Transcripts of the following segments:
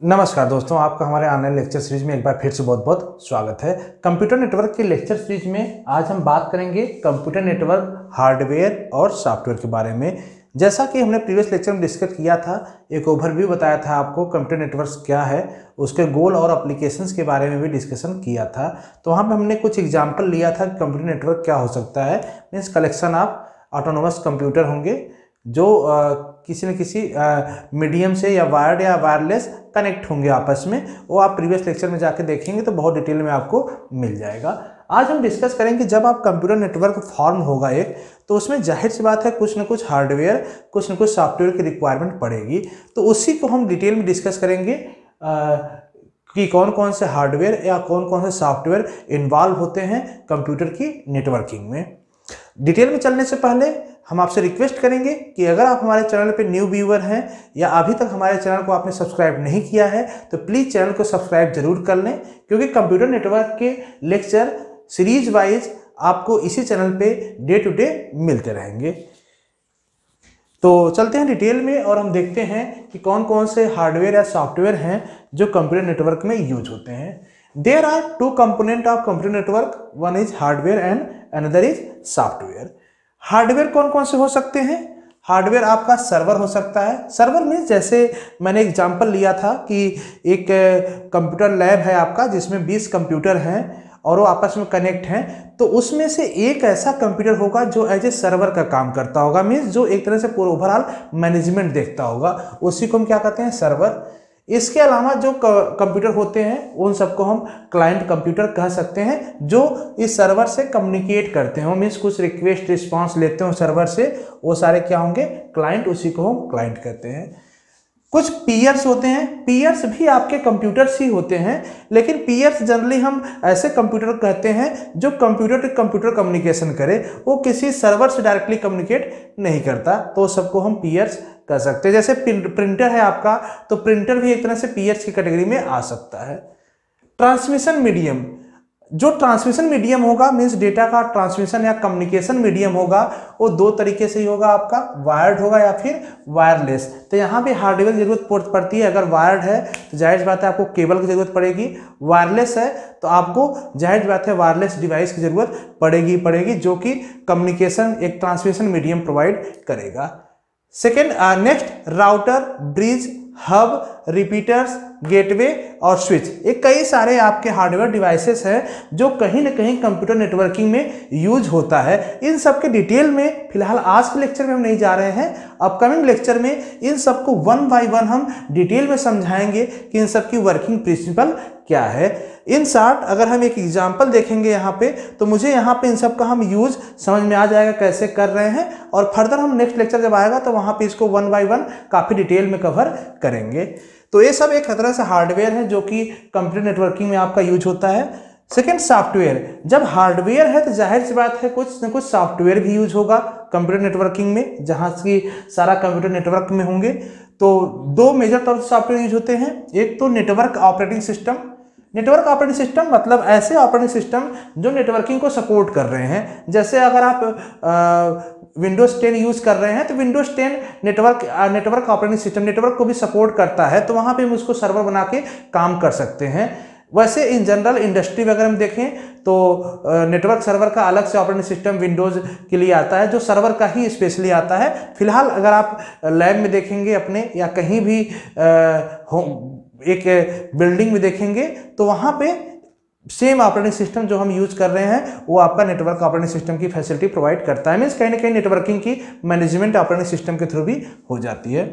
नमस्कार दोस्तों, आपका हमारे ऑनलाइन लेक्चर सीरीज़ में एक बार फिर से बहुत बहुत स्वागत है। कंप्यूटर नेटवर्क के लेक्चर सीरीज़ में आज हम बात करेंगे कंप्यूटर नेटवर्क हार्डवेयर और सॉफ्टवेयर के बारे में। जैसा कि हमने प्रीवियस लेक्चर में डिस्कस किया था, एक ओवरव्यू बताया था आपको कंप्यूटर नेटवर्क क्या है, उसके गोल और अप्लीकेशंस के बारे में भी डिस्कशन किया था। तो वहाँ पर हमने कुछ एग्ज़ाम्पल लिया था कंप्यूटर नेटवर्क क्या हो सकता है। Means collection of autonomous computer होंगे, जो किसी न किसी मीडियम से या वायर्ड या वायरलेस कनेक्ट होंगे आपस में। वो आप प्रीवियस लेक्चर में जाके देखेंगे तो बहुत डिटेल में आपको मिल जाएगा। आज हम डिस्कस करेंगे जब आप कंप्यूटर नेटवर्क फॉर्म होगा एक तो उसमें ज़ाहिर सी बात है कुछ न कुछ हार्डवेयर कुछ न कुछ सॉफ्टवेयर की रिक्वायरमेंट पड़ेगी। तो उसी को हम डिटेल में डिस्कस करेंगे आ, कि कौन कौन से हार्डवेयर या कौन कौन से सॉफ्टवेयर इन्वॉल्व होते हैं कंप्यूटर की नेटवर्किंग में। डिटेल में चलने से पहले हम आपसे रिक्वेस्ट करेंगे कि अगर आप हमारे चैनल पर न्यू व्यूअर हैं या अभी तक हमारे चैनल को आपने सब्सक्राइब नहीं किया है तो प्लीज़ चैनल को सब्सक्राइब ज़रूर कर लें, क्योंकि कंप्यूटर नेटवर्क के लेक्चर सीरीज़ वाइज आपको इसी चैनल पे डे टू डे मिलते रहेंगे। तो चलते हैं डिटेल में और हम देखते हैं कि कौन कौन से हार्डवेयर या सॉफ्टवेयर हैं जो कंप्यूटर नेटवर्क में यूज़ होते हैं। There are two component of computer network one is hardware and another is software hardware कौन कौन से हो सकते हैं? हार्डवेयर आपका सर्वर हो सकता है। सर्वर मीन्स जैसे मैंने एग्जांपल लिया था कि एक कंप्यूटर लैब है आपका, जिसमें 20 कंप्यूटर हैं और वो आपस में कनेक्ट हैं तो उसमें से एक ऐसा कंप्यूटर होगा जो एज ए सर्वर का काम करता होगा। मीन्स जो एक तरह से पूरा ओवरऑल मैनेजमेंट देखता होगा। उसी को हम क्या कहते हैं? सर्वर इसके अलावा जो कंप्यूटर होते हैं, उन सबको हम क्लाइंट कंप्यूटर कह सकते हैं, जो इस सर्वर से कम्युनिकेट करते हैं। मीन्स कुछ रिक्वेस्ट रिस्पांस लेते हो सर्वर से, वो सारे क्या होंगे? क्लाइंट उसी को हम क्लाइंट कहते हैं। कुछ पीयर्स होते हैं पीयर्स भी आपके कंप्यूटर्स ही होते हैं, लेकिन पीयर्स जनरली हम ऐसे कंप्यूटर कहते हैं, जो कंप्यूटर टू कंप्यूटर कम्युनिकेशन करे, वो किसी सर्वर से डायरेक्टली कम्युनिकेट नहीं करता तो सबको हम पीयर्स कह सकते हैं। जैसे प्रिंटर है आपका तो प्रिंटर भी एक तरह से पीएच की कैटेगरी में आ सकता है। ट्रांसमिशन मीडियम जो ट्रांसमिशन मीडियम होगा मीन्स डेटा का ट्रांसमिशन या कम्युनिकेशन मीडियम होगा, वो दो तरीके से ही होगा आपका वायर्ड होगा या फिर वायरलेस तो यहाँ पे हार्डवेयर की ज़रूरत पड़ती है। अगर वायर्ड है तो ज़ाहिर बात है आपको केबल की ज़रूरत पड़ेगी। वायरलेस है तो आपको ज़ाहिर बात है वायरलेस डिवाइस की ज़रूरत पड़ेगी पड़ेगी, जो कि कम्युनिकेशन एक ट्रांसमिशन मीडियम प्रोवाइड करेगा। Second next router bridge hub repeaters gateway और स्विच। ये कई सारे आपके हार्डवेयर डिवाइसेस हैं जो कहीं ना कहीं कंप्यूटर नेटवर्किंग में यूज़ होता है। इन सब के डिटेल में फ़िलहाल आज के लेक्चर में हम नहीं जा रहे हैं। अपकमिंग लेक्चर में इन सबको वन बाय वन हम डिटेल में समझाएँगे कि इन सब की वर्किंग प्रिंसिपल क्या है। इन शार्ट अगर हम एक एग्ज़ाम्पल देखेंगे यहाँ पे तो मुझे यहाँ पे इन सब का हम यूज़ समझ में आ जाएगा कैसे कर रहे हैं। और फर्दर हम नेक्स्ट लेक्चर जब आएगा तो वहाँ पे इसको वन बाय वन काफ़ी डिटेल में कवर करेंगे। तो ये सब एक तरह से हार्डवेयर है जो कि कंप्यूटर नेटवर्किंग में आपका यूज़ होता है। सेकेंड सॉफ्टवेयर जब हार्डवेयर है तो ज़ाहिर सी बात है कुछ न कुछ सॉफ्टवेयर भी यूज़ होगा कंप्यूटर नेटवर्किंग में, जहाँ की सारा कंप्यूटर नेटवर्क में होंगे। तो दो मेजर तौर से सॉफ्टवेयर यूज़ होते हैं। एक तो network operating system network operating system मतलब ऐसे ऑपरेटिंग सिस्टम जो नेटवर्किंग को सपोर्ट कर रहे हैं। जैसे अगर आप विंडोज़ टेन यूज़ कर रहे हैं तो Windows ten network network operating system network को भी सपोर्ट करता है तो वहाँ पे हम उसको सर्वर बना के काम कर सकते हैं। वैसे इन जनरल इंडस्ट्री अगर हम देखें तो नेटवर्क सर्वर का अलग से ऑपरेटिंग सिस्टम विंडोज़ के लिए आता है, जो सर्वर का ही स्पेशली आता है। फ़िलहाल अगर आप लैब में देखेंगे अपने, या कहीं भी हो एक बिल्डिंग में देखेंगे तो वहाँ पे सेम ऑपरेटिंग सिस्टम जो हम यूज़ कर रहे हैं, वो आपका नेटवर्क ऑपरेटिंग सिस्टम की फैसिलिटी प्रोवाइड करता है। मीन्स कहीं ना कहीं नेटवर्किंग की मैनेजमेंट ऑपरेटिंग सिस्टम के थ्रू भी हो जाती है।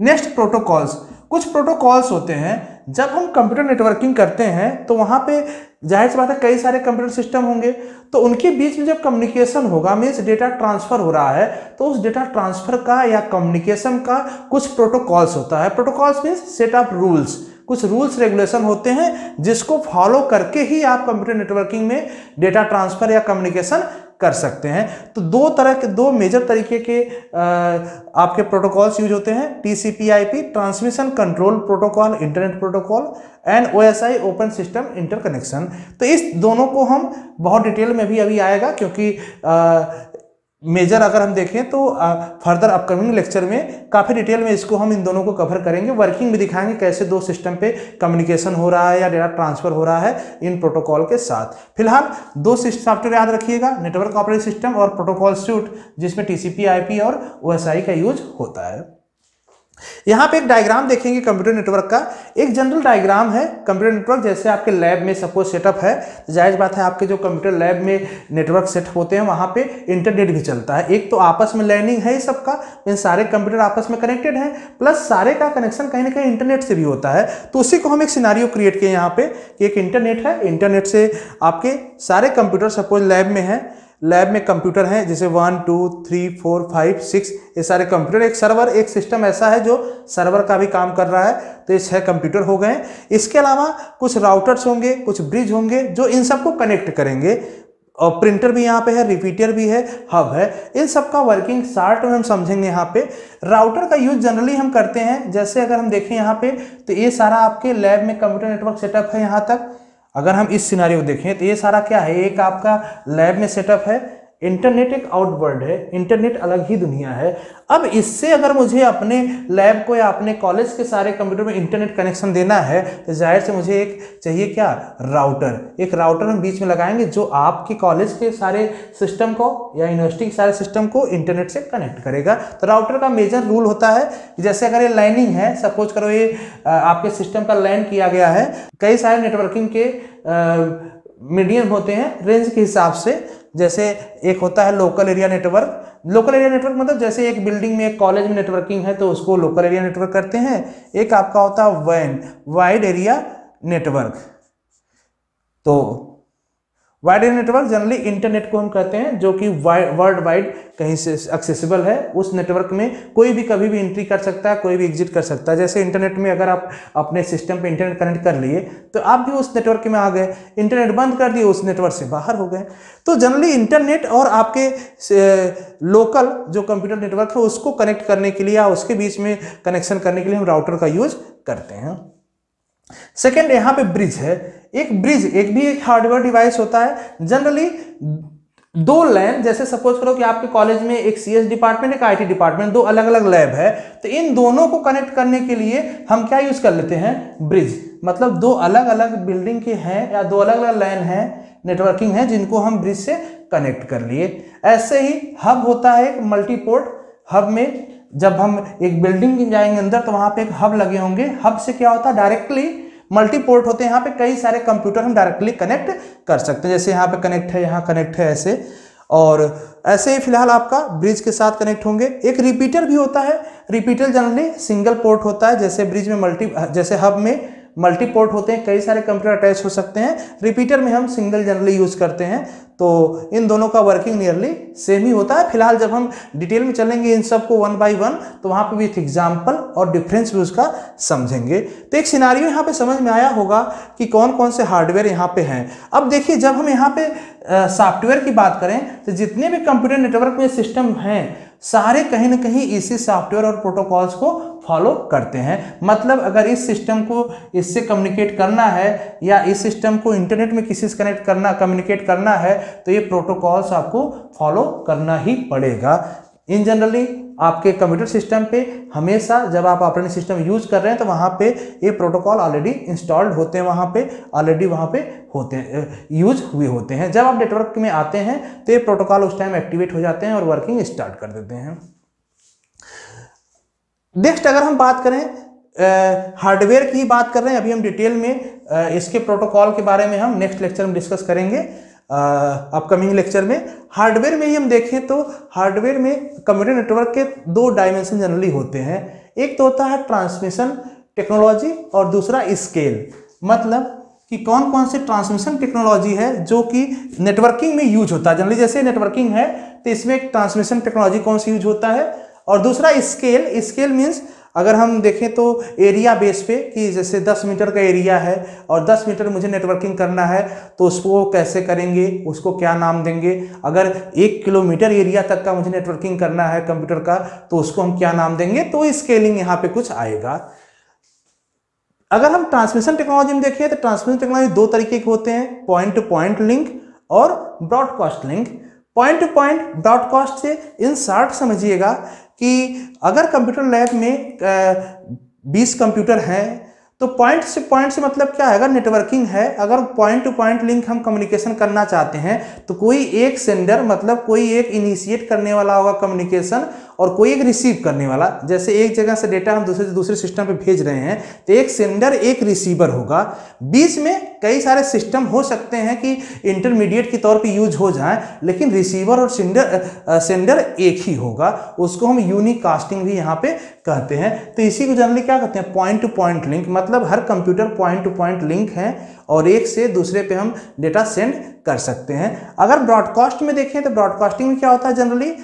नेक्स्ट प्रोटोकॉल्स कुछ प्रोटोकॉल्स होते हैं, जब हम कंप्यूटर नेटवर्किंग करते हैं तो वहाँ पे ज़ाहिर सी बात है, कई सारे कंप्यूटर सिस्टम होंगे। तो उनके बीच में जब कम्युनिकेशन होगा मीन्स डेटा ट्रांसफ़र हो रहा है तो उस डेटा ट्रांसफ़र का या कम्युनिकेशन का कुछ प्रोटोकॉल्स होता है। Protocols means set of rules कुछ रूल्स रेगुलेशन होते हैं जिसको फॉलो करके ही आप कंप्यूटर नेटवर्किंग में डेटा ट्रांसफ़र या कम्युनिकेशन कर सकते हैं। तो दो तरह के दो मेजर तरीके के आ, आपके प्रोटोकॉल्स यूज़ होते हैं। TCP IP transmission control protocol internet protocol and OSI open system interconnection तो इस दोनों को हम बहुत डिटेल में भी अभी आएगा क्योंकि आ, मेजर अगर हम देखें तो फर्दर अपकमिंग लेक्चर में काफ़ी डिटेल में इसको हम इन दोनों को कवर करेंगे। वर्किंग भी दिखाएँगे कैसे दो सिस्टम पे कम्युनिकेशन हो रहा है या डेटा ट्रांसफ़र हो रहा है इन प्रोटोकॉल के साथ। फ़िलहाल दो सॉफ्टवेयर याद रखिएगा, नेटवर्क ऑपरेटिंग सिस्टम और प्रोटोकॉल सूट, जिसमें टी सी और ओएसआई का यूज़ होता है। यहाँ पे एक डायग्राम देखेंगे कंप्यूटर नेटवर्क का। एक जनरल डायग्राम है कंप्यूटर नेटवर्क जैसे आपके लैब में सपोज़ सेटअप है जायज़ बात है आपके जो कंप्यूटर लैब में नेटवर्क सेट होते हैं, वहाँ पे इंटरनेट भी चलता है। एक तो आपस में लर्निंग है सबका, इन सारे कंप्यूटर आपस में कनेक्टेड है प्लस सारे का कनेक्शन कहीं ना कहीं इंटरनेट से भी होता है। तो उसी को हम एक सिनारियो क्रिएट किए यहाँ पे कि एक इंटरनेट है इंटरनेट से आपके सारे कंप्यूटर सपोज़ लैब में है लैब में कंप्यूटर हैं, जैसे one two three four five six ये सारे कंप्यूटर एक सर्वर एक सिस्टम ऐसा है जो सर्वर का भी काम कर रहा है तो ये छह कंप्यूटर हो गए इसके अलावा कुछ राउटर्स होंगे, कुछ ब्रिज होंगे, जो इन सबको कनेक्ट करेंगे। और प्रिंटर भी यहाँ पे है रिपीटर भी है हब है। इन सब का वर्किंग शार्ट में हम समझेंगे यहाँ पे। राउटर का यूज़ जनरली हम करते हैं, जैसे अगर हम देखें यहाँ पे तो ये सारा आपके लैब में कंप्यूटर नेटवर्क सेटअप है यहाँ तक। अगर हम इस सिनारी देखें तो ये सारा क्या है? एक आपका लैब में सेटअप है इंटरनेट एक आउटवर्ल्ड है इंटरनेट अलग ही दुनिया है। अब इससे अगर मुझे अपने लैब को या अपने कॉलेज के सारे कंप्यूटर में इंटरनेट कनेक्शन देना है तो ज़ाहिर से मुझे एक चाहिए क्या? राउटर एक राउटर हम बीच में लगाएँगे जो आपके कॉलेज के सारे सिस्टम को या यूनिवर्सिटी के सारे सिस्टम को इंटरनेट से कनेक्ट करेगा। तो राउटर का मेजर रूल होता है जैसे अगर ये लाइनिंग है सपोज़ करो ये आपके सिस्टम का लैंड किया गया है, कई सारे नेटवर्किंग के मीडियम होते हैं रेंज के हिसाब से। जैसे एक होता है local area network local area network मतलब जैसे एक बिल्डिंग में एक कॉलेज में नेटवर्किंग है तो उसको लोकल एरिया नेटवर्क करते हैं। एक आपका होता है वैन वाइड एरिया नेटवर्क तो वाइड नेटवर्क जनरली इंटरनेट को हम कहते हैं, जो कि वर्ल्ड वाइड कहीं से एक्सेसिबल है। उस नेटवर्क में कोई भी कभी भी एंट्री कर सकता है, कोई भी एग्जिट कर सकता है। जैसे इंटरनेट में अगर आप अपने सिस्टम पे इंटरनेट कनेक्ट कर लिए तो आप भी उस नेटवर्क में आ गए। इंटरनेट बंद कर दिए, उस नेटवर्क से बाहर हो गए। तो जनरली इंटरनेट और आपके लोकल जो कंप्यूटर नेटवर्क है, उसको कनेक्ट करने के लिए या उसके बीच में कनेक्शन करने के लिए हम राउटर का यूज़ करते हैं। सेकेंड यहाँ पे ब्रिज है। एक ब्रिज, एक भी एक हार्डवेयर डिवाइस होता है। जनरली दो लैन जैसे सपोज़ करो कि आपके कॉलेज में एक सीएस डिपार्टमेंट एक आईटी डिपार्टमेंट दो अलग अलग लैब है तो इन दोनों को कनेक्ट करने के लिए हम क्या यूज़ कर लेते हैं? ब्रिज मतलब दो अलग अलग बिल्डिंग के हैं या दो अलग अलग लाइन है नेटवर्किंग है, जिनको हम ब्रिज से कनेक्ट कर लिए। ऐसे ही हब होता है एक मल्टीपोर्ट हब में। जब हम एक बिल्डिंग जाएँगे अंदर तो वहाँ पे एक हब लगे होंगे। हब से क्या होता? है डायरेक्टली मल्टी पोर्ट होते हैं, यहाँ पे कई सारे कंप्यूटर हम डायरेक्टली कनेक्ट कर सकते हैं। जैसे यहाँ पे कनेक्ट है, यहाँ कनेक्ट है ऐसे। और ऐसे ही फ़िलहाल आपका ब्रिज के साथ कनेक्ट होंगे। एक रिपीटर भी होता है। रिपीटर जनरली सिंगल पोर्ट होता है, जैसे ब्रिज में मल्टी जैसे हब में मल्टी पोर्ट होते हैं, कई सारे कंप्यूटर अटैच हो सकते हैं। रिपीटर में हम सिंगल जनरली यूज़ करते हैं। तो इन दोनों का वर्किंग नियरली सेम ही होता है। फ़िलहाल जब हम डिटेल में चलेंगे इन सबको वन बाय वन तो वहाँ पे विथ एग्ज़ाम्पल और डिफरेंस भी उसका समझेंगे। तो एक सिनारियो यहाँ पे समझ में आया होगा कि कौन कौन से हार्डवेयर यहाँ पे हैं। अब देखिए, जब हम यहाँ पे सॉफ्टवेयर की बात करें तो जितने भी कंप्यूटर नेटवर्क में सिस्टम हैं सारे कहीं ना कहीं इसी सॉफ्टवेयर और प्रोटोकॉल्स को फॉलो करते हैं। मतलब अगर इस सिस्टम को इससे कम्युनिकेट करना है या इस सिस्टम को इंटरनेट में किसी से कनेक्ट करना कम्युनिकेट करना है तो ये प्रोटोकॉल्स आपको फॉलो करना ही पड़ेगा। इन जनरली आपके कंप्यूटर सिस्टम पे हमेशा जब आप ऑपरेटिंग सिस्टम यूज़ कर रहे हैं तो वहाँ पे ये प्रोटोकॉल ऑलरेडी इंस्टॉल्ड होते हैं वहाँ पे ऑलरेडी वहाँ पे होते हैं यूज़ हुए होते हैं। जब आप नेटवर्क में आते हैं तो ये प्रोटोकॉल उस टाइम एक्टिवेट हो जाते हैं और वर्किंग स्टार्ट कर देते हैं। नेक्स्ट अगर हम बात करें हार्डवेयर की बात कर रहे हैं, अभी हम डिटेल में इसके प्रोटोकॉल के बारे में हम नेक्स्ट लेक्चर में डिस्कस करेंगे। अपकमिंग लेक्चर में। हार्डवेयर में ही हम देखें तो हार्डवेयर में कंप्यूटर नेटवर्क के दो डायमेंशन जनरली होते हैं। एक तो होता है ट्रांसमिशन टेक्नोलॉजी और दूसरा स्केल मतलब कि कौन कौन से ट्रांसमिशन टेक्नोलॉजी है जो कि नेटवर्किंग में यूज़ होता है। जनरली जैसे नेटवर्किंग है तो इसमें ट्रांसमिशन टेक्नोलॉजी कौन सी यूज़ होता है? और दूसरा स्केल स्केल मीन्स अगर हम देखें तो एरिया बेस पे कि जैसे 10 मीटर का एरिया है और 10 मीटर मुझे नेटवर्किंग करना है तो उसको कैसे करेंगे, उसको क्या नाम देंगे? अगर एक किलोमीटर एरिया तक का मुझे नेटवर्किंग करना है कंप्यूटर का तो उसको हम क्या नाम देंगे? तो स्केलिंग यहाँ पे कुछ आएगा। अगर हम ट्रांसमिशन टेक्नोलॉजी में देखें तो ट्रांसमिशन टेक्नोलॉजी दो तरीके के होते हैं पॉइंट टू पॉइंट लिंक और broadcast link point to point broadcast से इन शार्ट समझिएगा कि अगर कंप्यूटर लैब में बीस कंप्यूटर हैं तो पॉइंट से पॉइंट से मतलब क्या है? अगर नेटवर्किंग है, अगर पॉइंट टू पॉइंट लिंक हम कम्युनिकेशन करना चाहते हैं तो कोई एक सेंडर मतलब कोई एक इनिशिएट करने वाला होगा कम्युनिकेशन और कोई एक रिसीव करने वाला, जैसे एक जगह से डेटा हम दूसरे दूसरे सिस्टम पे भेज रहे हैं तो एक सेंडर एक रिसीवर होगा। बीच में कई सारे सिस्टम हो सकते हैं कि इंटरमीडिएट के तौर पे यूज़ हो जाए, लेकिन रिसीवर और सेंडर सेंडर एक ही होगा। उसको हम यूनिकास्टिंग भी यहाँ पे कहते हैं। तो इसी को जनरली क्या कहते हैं? पॉइंट टू पॉइंट लिंक मतलब हर computer point to point link है, और एक से दूसरे पे हम डेटा सेंड कर सकते हैं। अगर ब्रॉडकास्ट में देखें तो ब्रॉडकास्टिंग में क्या होता है जनरली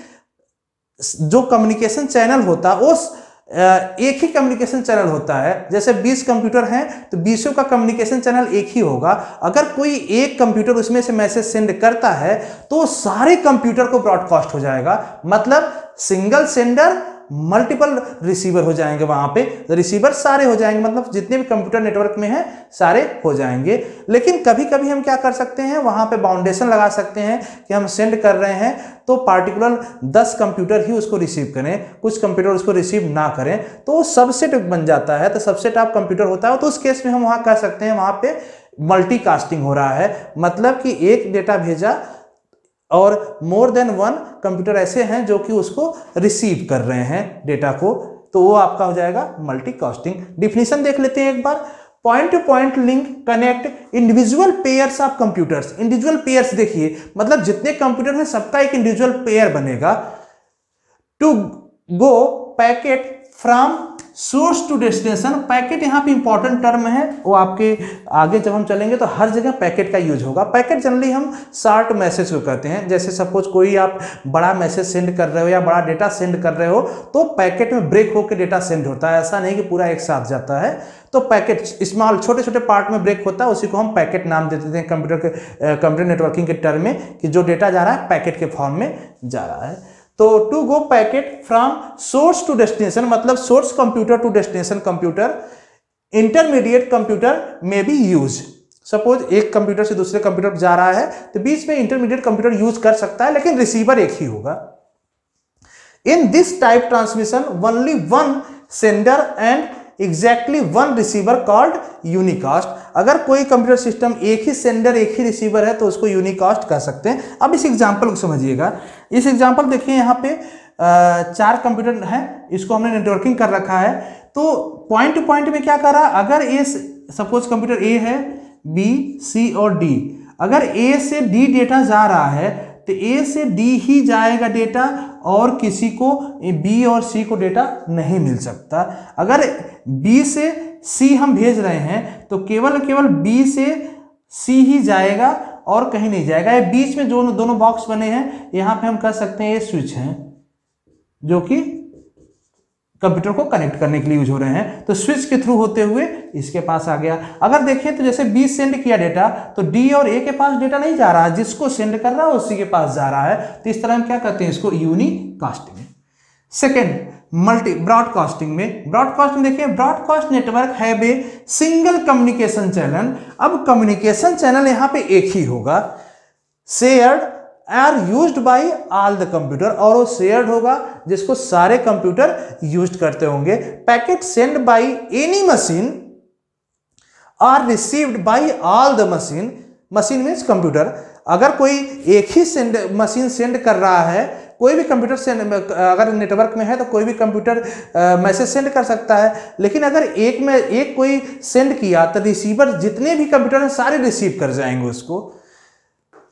जो कम्युनिकेशन चैनल होता है उस एक ही कम्युनिकेशन चैनल होता है। जैसे 20 कंप्यूटर हैं तो 20 का कम्युनिकेशन चैनल एक ही होगा। अगर कोई एक कंप्यूटर उसमें से मैसेज सेंड करता है तो सारे कंप्यूटर को ब्रॉडकास्ट हो जाएगा। मतलब सिंगल सेंडर मल्टीपल रिसीवर हो जाएँगे वहाँ पे। रिसीवर सारे हो जाएँगे मतलब जितने भी कंप्यूटर नेटवर्क में हैं, सारे हो जाएँगे। लेकिन कभी कभी हम क्या कर सकते हैं, वहाँ पे बाउंडेशन लगा सकते हैं कि हम सेंड कर रहे हैं तो पार्टिकुलर 10 कंप्यूटर ही उसको रिसीव करें। कुछ कंप्यूटर उसको रिसीव ना करें तो वो सबसेट बन जाता है। तो सबसेट आप कंप्यूटर होता है तो उस केस में हम वहाँ कह सकते हैं, वहाँ पे मल्टीकास्टिंग हो रहा है। मतलब कि एक डेटा भेजा और मोर देन वन कंप्यूटर ऐसे हैं जो कि उसको रिसीव कर रहे हैं डेटा को तो वो आपका हो जाएगा मल्टी कास्टिंग डिफिनीशन देख लेते हैं एक बार. Point to point link connect individual pairs of computers individual pairs देखिए मतलब जितने कंप्यूटर हैं सबका एक इंडिविजुअल पेयर बनेगा. To go packet from source to destination. Packet यहाँ पे इंपॉर्टेंट टर्म है, वो आपके आगे जब हम चलेंगे तो हर जगह पैकेट का यूज़ होगा। पैकेट जनरली हम शार्ट मैसेज को कहते हैं। जैसे सपोज़ कोई आप बड़ा मैसेज सेंड कर रहे हो या बड़ा डेटा सेंड कर रहे हो तो पैकेट में ब्रेक होकर डेटा सेंड होता है। ऐसा नहीं कि पूरा एक साथ जाता है। तो पैकेट स्मॉल छोटे छोटे पार्ट में ब्रेक होता है, उसी को हम पैकेट नाम दे देते हैं कंप्यूटर के कंप्यूटर नेटवर्किंग के टर्म में कि जो डेटा जा रहा है, पैकेट के फॉर्म में जा रहा है। तो to go packet from source to destination मतलब source computer to destination computer intermediate computer में बी यूज़ सपोज़ एक कंप्यूटर से दूसरे कंप्यूटर जा रहा है तो बीच में इंटरमीडिएट कंप्यूटर यूज़ कर सकता है, लेकिन रिसीवर एक ही होगा। In this type transmission only one sender and exactly one receiver called unicast अगर कोई कंप्यूटर सिस्टम एक ही सेंडर एक ही रिसीवर है तो उसको यूनिकास्ट कह सकते हैं। अब इस एग्ज़ाम्पल को समझिएगा। इस एग्ज़ाम्पल देखिए, यहाँ पे चार कंप्यूटर हैं, इसको हमने नेटवर्किंग कर रखा है। तो पॉइंट टू पॉइंट में क्या कर रहा, अगर ए सपोज़ कंप्यूटर ए है बी सी और डी अगर ए से डी डेटा जा रहा है तो ए से डी ही जाएगा डेटा और किसी को बी और सी को डेटा नहीं मिल सकता। अगर बी से सी हम भेज रहे हैं तो केवल केवल बी से सी ही जाएगा और कहीं नहीं जाएगा। ये बीच में जो दोनों बॉक्स बने हैं। यहाँ पे हम कह सकते हैं, ये स्विच हैं, जो कि कंप्यूटर को कनेक्ट करने के लिए यूज़ हो रहे हैं। तो स्विच के थ्रू होते हुए इसके पास आ गया। अगर देखें तो जैसे बी सेंड किया डेटा तो डी और ए के पास डेटा नहीं जा रहा। है जिसको सेंड कर रहा है, उसी के पास जा रहा है। तो इस तरह हम क्या करते हैं, इसको यूनिकास्टिंग सेकेंड मल्टी ब्रॉडकास्टिंग में। ब्रॉडकास्ट में देखिए ब्रॉडकास्ट नेटवर्क है बे सिंगल कम्युनिकेशन चैनल अब कम्युनिकेशन चैनल यहाँ पे एक ही होगा। Shared are use by all the computer और वो शेयर्ड होगा, जिसको सारे कंप्यूटर यूज़ करते होंगे। Packet send by any machine are received by all the machine machine means computer अगर कोई एक ही सेंड मशीन सेंड कर रहा है कोई भी कंप्यूटर सेंड अगर नेटवर्क में है तो कोई भी कंप्यूटर मैसेज सेंड कर सकता है। लेकिन अगर एक में, एक कोई सेंड किया तो रिसीवर जितने भी कंप्यूटर हैं सारे रिसीव कर जाएँगे उसको।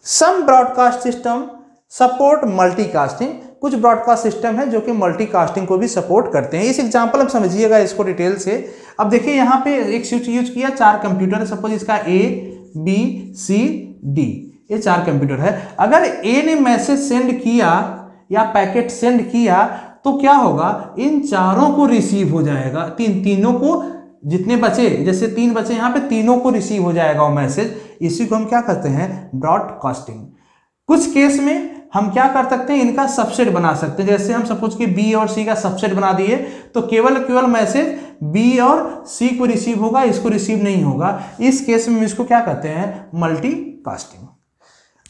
Some broadcast system support multicasting. कुछ ब्रॉडकास्ट सिस्टम है जो कि मल्टीकास्टिंग को भी सपोर्ट करते हैं। इस एग्जांपल हम समझिएगा इसको डिटेल से। अब देखिए यहाँ पे एक स्विच यूज़ किया, चार कंप्यूटर। सपोज़ इसका ए बी सी डी ये चार कंप्यूटर है। अगर ए ने मैसेज सेंड किया या पैकेट सेंड किया तो क्या होगा? इन चारों को रिसीव हो जाएगा। तीन, तीनों को जितने बचे, जैसे तीन बचे, यहाँ पे तीनों को रिसीव हो जाएगा वो मैसेज इसी को हम क्या करते हैं? ब्रॉडकास्टिंग कुछ केस में हम क्या कर सकते हैं? इनका सबसेट बना सकते हैं। जैसे हम सपोज़ कि बी और सी का सबसेट बना दिए तो केवल केवल मैसेज बी और सी को रिसीव होगा, इसको रिसीव नहीं होगा। इस केस में इसको क्या कहते हैं? मल्टी कास्टिंग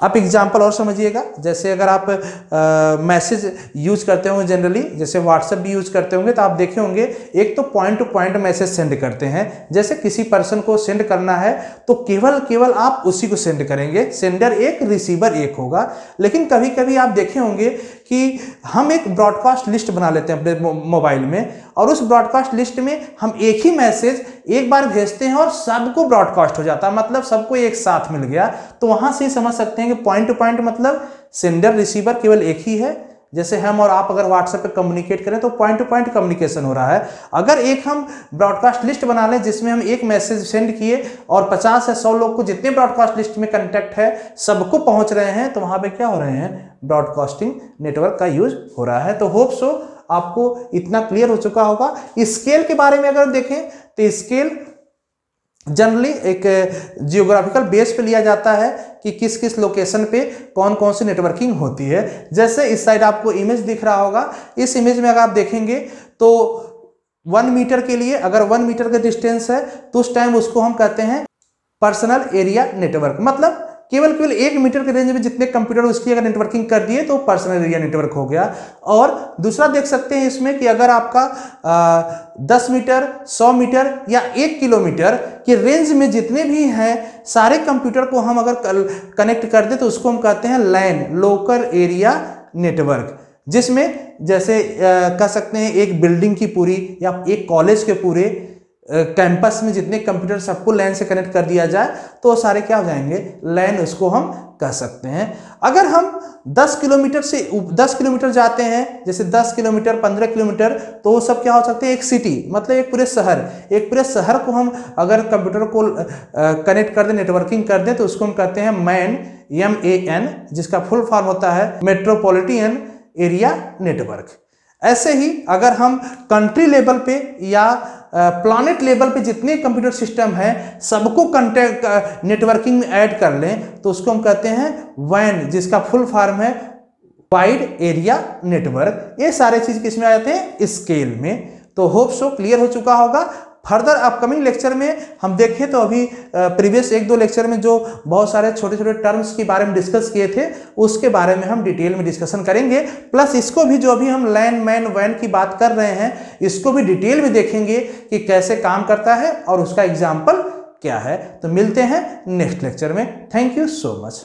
आप एग्ज़ाम्पल और समझिएगा। जैसे अगर आप मैसेज यूज़ करते होंगे जनरली जैसे व्हाट्सएप भी यूज़ करते होंगे तो आप देखे होंगे, एक तो point to point message send करते हैं। जैसे किसी पर्सन को सेंड करना है तो केवल केवल आप उसी को सेंड करेंगे। सेंडर एक रिसीवर एक होगा। लेकिन कभी कभी आप देखे होंगे कि हम एक ब्रॉडकास्ट लिस्ट बना लेते हैं अपने मोबाइल में और उस ब्रॉडकास्ट लिस्ट में हम एक ही मैसेज एक बार भेजते हैं और सबको ब्रॉडकास्ट हो जाता है। मतलब सबको एक साथ मिल गया। तो वहाँ से ही समझ सकते हैं कि पॉइंट टू पॉइंट मतलब सेंडर रिसीवर केवल एक ही है। जैसे हम और आप अगर व्हाट्सएप पे कम्युनिकेट करें तो पॉइंट टू पॉइंट कम्युनिकेशन हो रहा है। अगर एक हम ब्रॉडकास्ट लिस्ट बना लें जिसमें हम एक मैसेज सेंड किए और 50 या 100 लोग को जितने ब्रॉडकास्ट लिस्ट में कंटेक्ट है, सबको पहुँच रहे हैं तो वहाँ पे क्या हो रहे हैं? ब्रॉडकास्टिंग नेटवर्क का यूज़ हो रहा है। तो होप सो आपको इतना क्लियर हो चुका होगा। स्केल के बारे में अगर देखें तो स्केल जनरली एक जियोग्राफिकल बेस पे लिया जाता है कि किस किस लोकेशन पे कौन कौन सी नेटवर्किंग होती है। जैसे इस साइड आपको इमेज दिख रहा होगा। इस इमेज में अगर आप देखेंगे तो वन मीटर के लिए अगर वन मीटर का डिस्टेंस है तो उस टाइम उसको हम कहते हैं पर्सनल एरिया नेटवर्क मतलब केवल केवल एक मीटर के रेंज में जितने कंप्यूटर उसकी अगर नेटवर्किंग कर दिए तो पर्सनल एरिया नेटवर्क हो गया। और दूसरा देख सकते हैं इसमें कि अगर आपका आ, 10 मीटर 100 मीटर या एक किलोमीटर के रेंज में जितने भी हैं सारे कंप्यूटर को हम अगर कनेक्ट कर दे तो उसको हम कहते हैं लैन लोकल एरिया नेटवर्क जिसमें जैसे कह सकते हैं एक बिल्डिंग की पूरी या एक कॉलेज के पूरे कैंपस में जितने कंप्यूटर सबको लैन से कनेक्ट कर दिया जाए तो सारे क्या हो जाएँगे? लैन उसको हम कह सकते हैं। अगर हम 10 किलोमीटर से 10 किलोमीटर जाते हैं, जैसे 10 किलोमीटर 15 किलोमीटर तो वो सब क्या हो सकते हैं? एक सिटी मतलब एक पूरे शहर। एक पूरे शहर को हम अगर कंप्यूटर को कनेक्ट कर दें नेटवर्किंग कर दें तो उसको हम कहते हैं मैन एम ए एन जिसका फुल फॉर्म होता है मेट्रोपॉलिटियन एरिया नेटवर्क ऐसे ही अगर हम कंट्री लेवल पे या प्लानिट लेवल पे जितने कंप्यूटर सिस्टम हैं, सबको कंटेक्ट नेटवर्किंग में ऐड कर लें तो उसको हम कहते हैं वैन जिसका फुल फॉर्म है वाइड एरिया नेटवर्क ये सारे चीज़ किसमें आ जाते हैं? स्केल में। तो होप सो क्लियर हो चुका होगा। फर्दर अपकमिंग लेक्चर में हम देखें तो अभी प्रीवियस एक दो लेक्चर में जो बहुत सारे छोटे छोटे टर्म्स के बारे में डिस्कस किए थे, उसके बारे में हम डिटेल में डिस्कशन करेंगे। प्लस इसको भी जो अभी हम लैन मैन वैन की बात कर रहे हैं, इसको भी डिटेल में देखेंगे कि कैसे काम करता है और उसका एग्ज़ाम्पल क्या है। तो मिलते हैं नेक्स्ट लेक्चर में। Thank you so much.